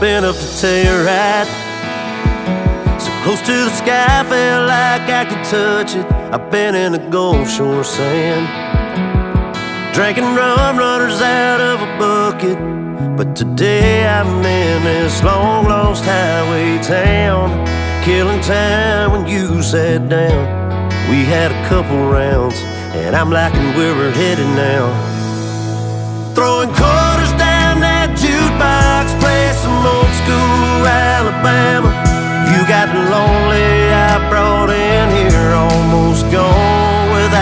been up to Telluride. So close to the sky, felt like I could touch it. I've been in the Gulf Shore sand, drinking rum runners out of a bucket. But today I'm in this long lost highway town, killing time when you sat down. We had a couple rounds, and I'm liking where we're headed now. Throwing quarters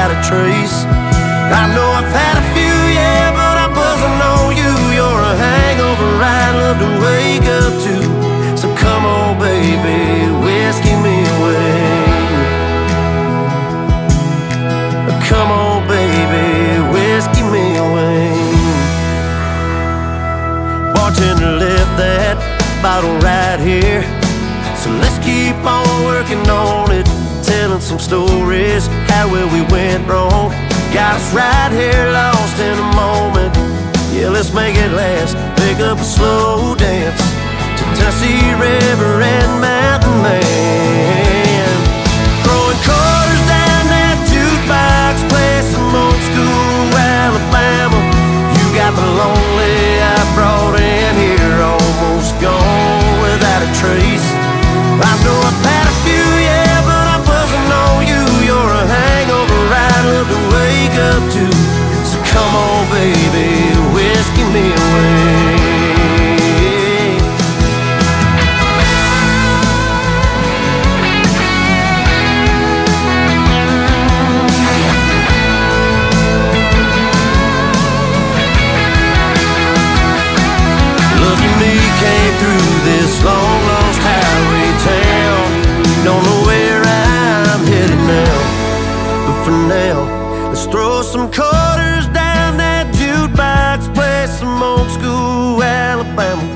without a trace. I know I've had a few, yeah, but I'm buzzing on you. You're a hangover I'd love to wake up to. So come on, baby, whiskey me away. Come on, baby, whiskey me away. Bartender left that bottle right here. So let's keep on working on it, telling some stories, how well we went wrong. Got us right here, lost in a moment. Yeah, let's make it last. Pick up a slow dance to Tennessee River and Mountain Man. Let's throw some quarters down that jukebox, play some old school Alabama.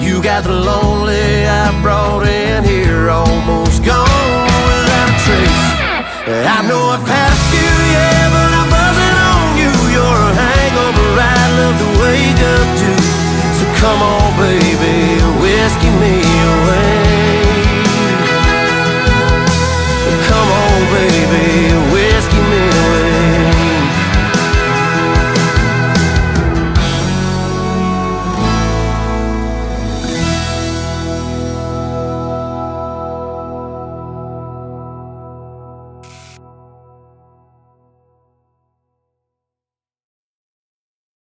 You got the lonely I brought in here, almost gone without a trace. I know I've had a few, yeah, but I'm buzzing on you. You're a hangover I love to wake up to. So come on, baby.